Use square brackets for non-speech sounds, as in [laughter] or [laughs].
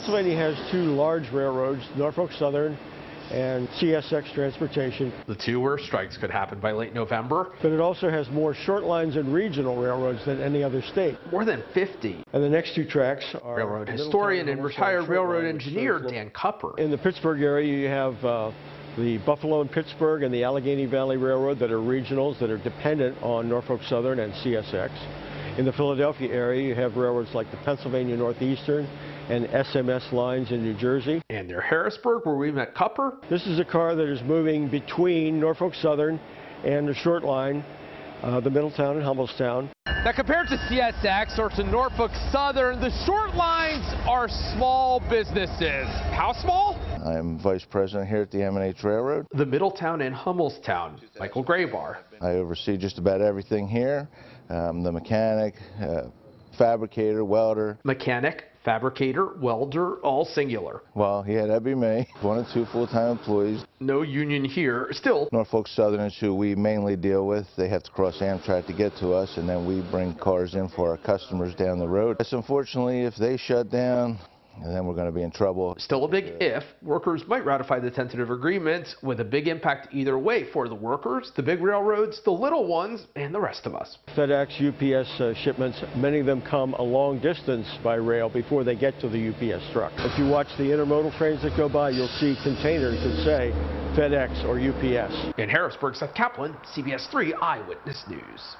Pennsylvania has two large railroads, Norfolk Southern and CSX Transportation, The two where strikes could happen by late November. but it also has more short lines and regional railroads than any other state. More than 50. And the next two tracks are Railroad historian and retired railroad engineer Dan Cupper. In the Pittsburgh area, you have uh, the Buffalo and Pittsburgh and the Allegheny Valley Railroad that are regionals that are dependent on Norfolk Southern and CSX. In the Philadelphia area, you have railroads like the Pennsylvania Northeastern and SMS lines in New Jersey. And near Harrisburg, where we met Cupper, This is a car that is moving between Norfolk Southern and the short line, uh, the Middletown and Hummelstown. Now, compared to CSX or to Norfolk Southern, the short lines are small businesses. How small? I'm vice president here at the M&H Railroad. the Middletown and Hummelstown, Michael Graybar. I oversee just about everything here. Um, the mechanic, uh, fabricator, welder. Mechanic, fabricator, welder, all singular. Well, yeah, that'd be me. [laughs] One or two full-time employees. No union here. Still, Norfolk Southerners, who we mainly deal with, they have to cross Amtrak to get to us, and then we bring cars in for our customers down the road. Yes, unfortunately, if they shut down, then we're going to be in trouble. still a big if. Workers might ratify the tentative agreement with a big impact either way for the workers, the big railroads, the little ones, and the rest of us. FedEx, UPS uh, shipments, many of them come a long distance by rail before they get to the UPS truck. If you watch the intermodal trains that go by, you'll see containers that say FedEx or UPS. In Harrisburg, Seth Kaplan, CBS 3 Eyewitness News.